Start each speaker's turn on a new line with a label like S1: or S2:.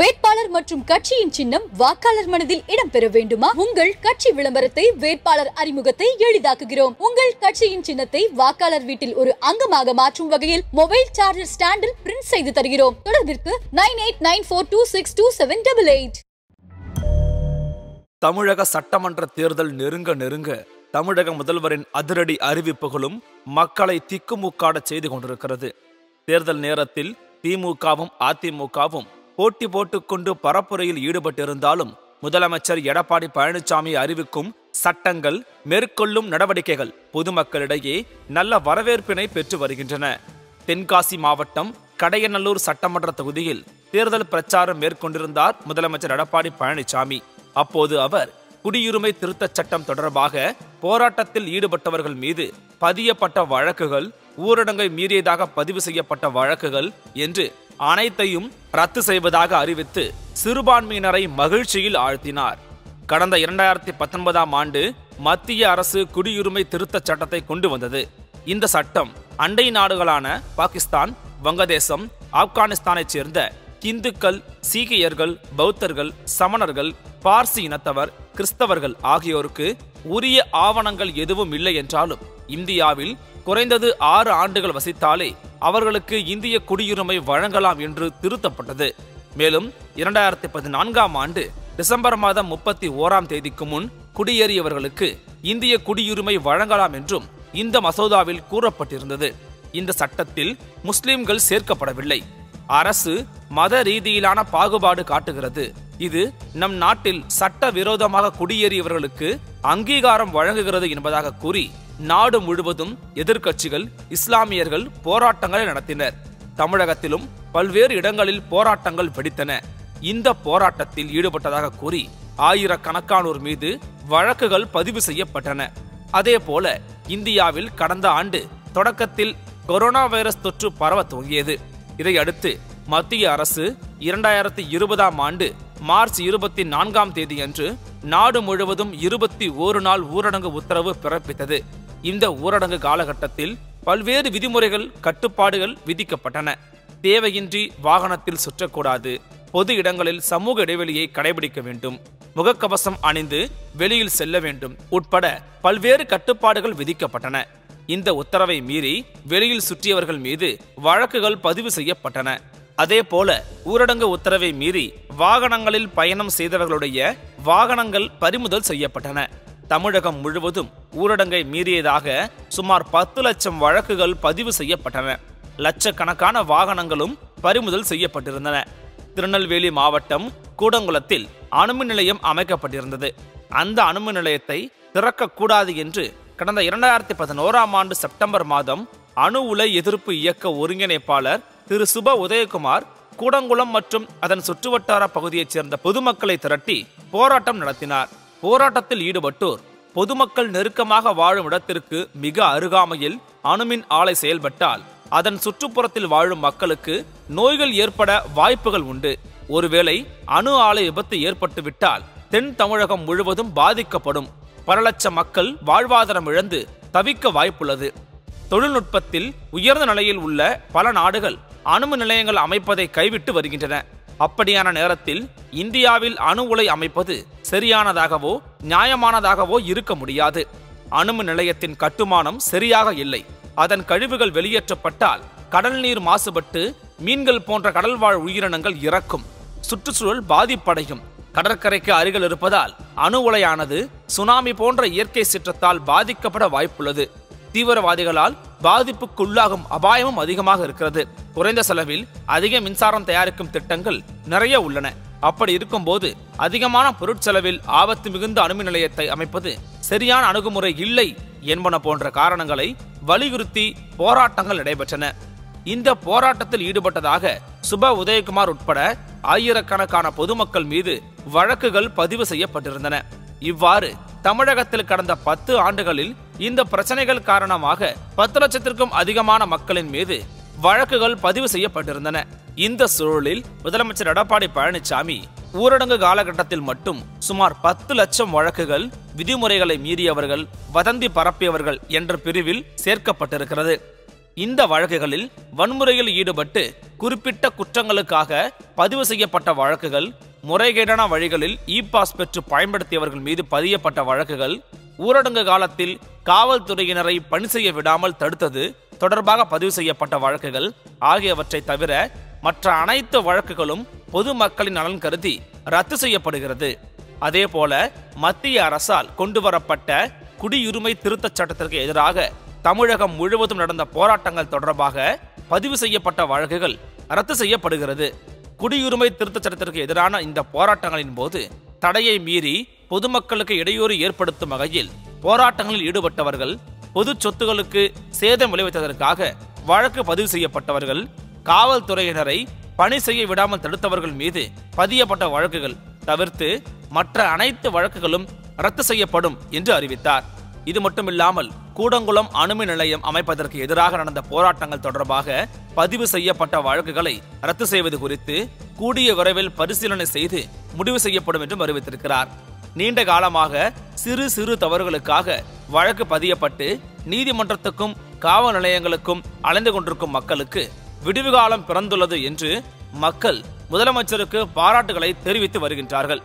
S1: வேட்பாளர் மற்றும் கட்சியின் சின்னம் வாக்காளர் மனதில் இடம்பெற வேண்டுமா? உங்கள் கட்சி விளம்பரத்தை வேட்பாளர் அறிமுகத்தை எளிதாக்குகிறோம். உங்கள் கட்சியின் சின்னத்தை வாக்காளர் வீட்டில் ஒரு அங்கமாக மாற்றும் வகையில் மொபைல் சார்ஜர் ஸ்டாண்டில் பிரிண்ட் செய்து தருகிறோம். தொடர்பிற்கு nine eight nine four two six two seven double eight.
S2: தமிழக சட்டமன்ற தேர்தல் நெருங்க நெருங்க தமிழக முதல்வரின் அதிரடி அறிவிப்புகளும் மக்களை திக்குமுக்காட செய்து கொண்டிருக்கிறது. தேர்தல் நேரத்தில் திமுகவும் அதிமுகவும் போட்டி போட்டுக்கொண்டு பரப்புரையில் ஈடுபட்டிருந்தாலும் முதலமைச்சர் எடப்பாடி பழனிசாமி அறிவிக்கும் சட்டங்கள் மேற்கொள்ளும் நடவடிக்கைகள் பொதுமக்களிடையே நல்ல வரவேற்பினை பெற்று வருகின்றன. தென்காசி மாவட்டம் கடையநல்லூர் சட்டமன்ற தொகுதியில் தேர்தல் பிரச்சாரம் மேற்கொண்டிருந்தார் முதலமைச்சர் எடப்பாடி பழனிசாமி. அப்போது அவர் குடியுரிமை திருத்தச் சட்டம் தொடர்பாக போராட்டத்தில் ஈடுபட்டவர்கள் மீது பதியப்பட்ட வழக்குகள் ஊரடங்கை மீறியதாக பதிவு செய்யப்பட்ட வழக்குகள் என்று அனைத்தையும் ரத்து செய்வதாக அறிவித்து சிறுபான்மையினரை மகிழ்ச்சியில் ஆழ்த்தினார். கடந்த இரண்டாயிரத்தி பத்தொன்பதாம் ஆண்டு மத்திய அரசு குடியுரிமை திருத்தச் சட்டத்தை கொண்டு வந்தது. இந்த சட்டம் அண்டை நாடுகளான பாகிஸ்தான் வங்கதேசம் ஆப்கானிஸ்தானைச் சேர்ந்த இந்துக்கள் சீக்கியர்கள் பௌத்தர்கள் சமணர்கள் பார்சி இனத்தவர் கிறிஸ்தவர்கள் ஆகியோருக்கு உரிய ஆவணங்கள் எதுவும் இல்லை என்றாலும் இந்தியாவில் குறைந்தது ஆறு ஆண்டுகள் வசித்தாலே அவர்களுக்கு இந்திய குடியுரிமை வழங்கலாம் என்று திருத்தப்பட்டது. மேலும் இரண்டாயிரத்தி பதினான்காம் ஆண்டு டிசம்பர் மாதம் முப்பத்தி ஓராம் தேதிக்கு முன் குடியேறியவர்களுக்கு இந்திய குடியுரிமை வழங்கலாம் என்றும் இந்த மசோதாவில் கூறப்பட்டிருந்தது. இந்த சட்டத்தில் முஸ்லிம்கள் சேர்க்கப்படவில்லை. அரசு மத ரீதியிலான பாகுபாடு காட்டுகிறது. இது நம் நாட்டில் சட்ட விரோதமாக குடியேறியவர்களுக்கு அங்கீகாரம் வழங்குகிறது என்பதாக கூறி நாடு முழுவதும் எதிர்க்கட்சிகள் இஸ்லாமியர்கள் போராட்டங்களை நடத்தினர். தமிழகத்திலும் பல்வேறு இடங்களில் போராட்டங்கள் வெடித்தன. இந்த போராட்டத்தில் ஈடுபட்டதாக கூறி ஆயிரக்கணக்கானோர் மீது வழக்குகள் பதிவு செய்யப்பட்டன. அதேபோல இந்தியாவில் கடந்த ஆண்டு தொடக்கத்தில் கொரோனா வைரஸ் தொற்று பரவ துவங்கியது. இதையடுத்து மத்திய அரசு இரண்டாயிரத்தி இருபதாம் ஆண்டு மார்ச் இருபத்தி நான்காம் தேதியன்று நாடு முழுவதும் இருபத்தி ஓரு நாள் ஊரடங்கு உத்தரவு பிறப்பித்தது. இந்த ஊரடங்கு காலகட்டத்தில் பல்வேறு விதிமுறைகள் கட்டுப்பாடுகள் விதிக்கப்பட்டன. தேவையின்றி வாகனத்தில் சுற்றக்கூடாது. பொது இடங்களில் சமூக இடைவெளியை கடைபிடிக்க வேண்டும். முகக்கவசம் அணிந்து வெளியில் செல்ல வேண்டும். உட்பட பல்வேறு கட்டுப்பாடுகள் விதிக்கப்பட்டன. இந்த உத்தரவை மீறி வெளியில் சுற்றியவர்கள் மீது வழக்குகள் பதிவு செய்யப்பட்டன. அதே போல ஊரடங்கு உத்தரவை மீறி வாகனங்களில் பயணம் செய்தவர்களுடைய வாகனங்கள் பறிமுதல் செய்யப்பட்டன. தமிழகம் முழுவதும் ஊரடங்கை மீறியதாக சுமார் பத்து லட்சம் வழக்குகள் பதிவு செய்யப்பட்டன. லட்சக்கணக்கான வாகனங்களும் பறிமுதல் செய்யப்பட்டிருந்தன. திருநெல்வேலி மாவட்டம் கூடங்குளத்தில் அணுமின் நிலையம் அமைக்கப்பட்டிருந்தது. அந்த அணுமின் நிலையத்தை திறக்கக்கூடாது என்று கடந்த இரண்டாயிரத்தி பதினோராம் ஆண்டு செப்டம்பர் மாதம் அணு உலை எதிர்ப்பு இயக்க ஒருங்கிணைப்பாளர் திரு சுப உதயகுமார் கூடங்குளம் மற்றும் அதன் சுற்றுவட்டார பகுதியைச் சேர்ந்த பொதுமக்களை திரட்டி போராட்டம் நடத்தினார். போராட்டத்தில் ஈடுபட்டோர் பொதுமக்கள் நெருக்கமாக வாழும் இடத்திற்கு மிக அருகாமையில் அணுமின் ஆலை செயல்பட்டால் அதன் சுற்றுப்புறத்தில் வாழும் மக்களுக்கு நோய்கள் ஏற்பட வாய்ப்புகள் உண்டு. ஒருவேளை அணு ஆலை விபத்து ஏற்பட்டுவிட்டால் தென் தமிழகம் முழுவதும் பாதிக்கப்படும். பல லட்சம் மக்கள் வாழ்வாதாரம் இழந்து தவிக்க வாய்ப்புள்ளது. தொழில்நுட்பத்தில் உயர்ந்த நிலையில் உள்ள பல நாடுகள் அணுமின் நிலையங்கள் அமைப்பதை கைவிட்டு வருகின்றன. அப்படியான நேரத்தில் இந்தியாவில் அணு உலை அமைப்பது சரியானதாகவோ நியாயமானதாகவோ இருக்க முடியாது. அணுமின் நிலையத்தின் கட்டுமானம் சரியாக இல்லை. அதன் கழிவுகள் வெளியேற்றப்பட்டால் கடல் நீர் மாசுபட்டு மீன்கள் போன்ற கடல்வாழ் உயிரினங்கள் இறக்கும். சுற்றுச்சூழல் பாதிப்படையும். கடற்கரைக்கு அருகில் இருப்பதால் அணு உலையானது சுனாமி போன்ற இயற்கை சீற்றத்தால் பாதிக்கப்பட வாய்ப்புள்ளது. தீவிரவாதிகளால் பாதிப்புக்குள்ளாகும் அபாயமும் அதிகமாக இருக்கிறது. குறைந்த செலவில் அதிக மின்சாரம் தயாரிக்கும் திட்டங்கள் நிறைய உள்ளன. அப்படி இருக்கும்போது அதிகமான பொருட்செலவில் ஆபத்து மிகுந்த அணுமின் நிலையத்தை அமைப்பது சரியான அணுகுமுறை இல்லை என்பன போன்ற காரணங்களை வலியுறுத்தி போராட்டங்கள் நடைபெற்றன. இந்த போராட்டத்தில் ஈடுபட்டதாக சுப உதயகுமார் உட்பட ஆயிரக்கணக்கான பொதுமக்கள் மீது வழக்குகள் பதிவு செய்யப்பட்டிருந்தன. இவ்வாறு தமிழகத்தில் கடந்த பத்து ஆண்டுகளில் இந்த பிரச்சனைகள் காரணமாக பத்து லட்சத்திற்கும் அதிகமான மக்களின் மீது வழக்குகள் பதிவு செய்யப்பட்டிருந்தன. இந்த சூழலில் முதலமைச்சர் எடப்பாடி பழனிசாமி ஊரடங்கு காலகட்டத்தில் மட்டும் சுமார் பத்து லட்சம் வழக்குகள் விதிமுறைகளை மீறியவர்கள் வதந்தி பரப்பியவர்கள் என்ற பிரிவில் சேர்க்கப்பட்டிருக்கிறது. இந்த வழக்குகளில் வன்முறையில் ஈடுபட்டு குறிப்பிட்ட குற்றங்களுக்காக பதிவு செய்யப்பட்ட வழக்குகள் முறைகேடான வழிகளில் இ பாஸ் பெற்று பயன்படுத்தியவர்கள் மீது பதியப்பட்ட வழக்குகள் ஊரடங்கு காலத்தில் காவல்துறையினரை பணி செய்ய விடாமல் தடுத்தது தொடர்பாக பதிவு செய்யப்பட்ட வழக்குகள் ஆகியவற்றை தவிர மற்ற அனைத்து வழக்குகளும் பொதுமக்களின் நலன் கருதி ரத்து செய்யப்படுகிறது. அதேபோல மத்திய அரசால் கொண்டுவரப்பட்ட குடியுரிமை திருத்தச் சட்டத்திற்கு எதிராக தமிழகம் முழுவதும் நடந்த போராட்டங்கள் தொடர்பாக பதிவு செய்யப்பட்ட வழக்குகள் ரத்து செய்யப்படுகிறது. குடியுரிமை திருத்தச் சட்டத்திற்கு எதிரான இந்த போராட்டங்களின் போது தடையை மீறி பொதுமக்களுக்கு இடையூறு ஏற்படுத்தும் வகையில் போராட்டங்களில் ஈடுபட்டவர்கள் பொது சொத்துகளுக்கு சேதம் விளைவித்ததற்காக வழக்கு பதிவு செய்யப்பட்டவர்கள் காவல்துறையினரை பணி செய்ய விடாமல் தடுத்தவர்கள் மீது பதியப்பட்ட வழக்குகள் தவிர்த்து மற்ற அனைத்து வழக்குகளும் ரத்து செய்யப்படும் என்று அறிவித்தார். இது மட்டுமில்லாமல் கூடங்குளம் அணுமின் நிலையம் அமைப்பதற்கு எதிராக நடந்த போராட்டங்கள் தொடர்பாக பதிவு செய்யப்பட்ட வழக்குகளை ரத்து செய்வது குறித்து கூடிய விரைவில் பரிசீலனை செய்து முடிவு செய்யப்படும் என்றும் அறிவித்திருக்கிறார். நீண்ட காலமாக சிறு சிறு தவறுகளுக்காக வழக்கு பதியப்பட்டு நீதிமன்றத்துக்கும் காவல் நிலையங்களுக்கும் அலைந்து கொண்டிருக்கும் மக்களுக்கு விடுவு காலம் பிறந்துள்ளது என்று மக்கள் முதலமைச்சருக்கு பாராட்டுகளை தெரிவித்து வருகின்றார்கள்.